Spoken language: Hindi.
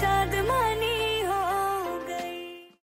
शादी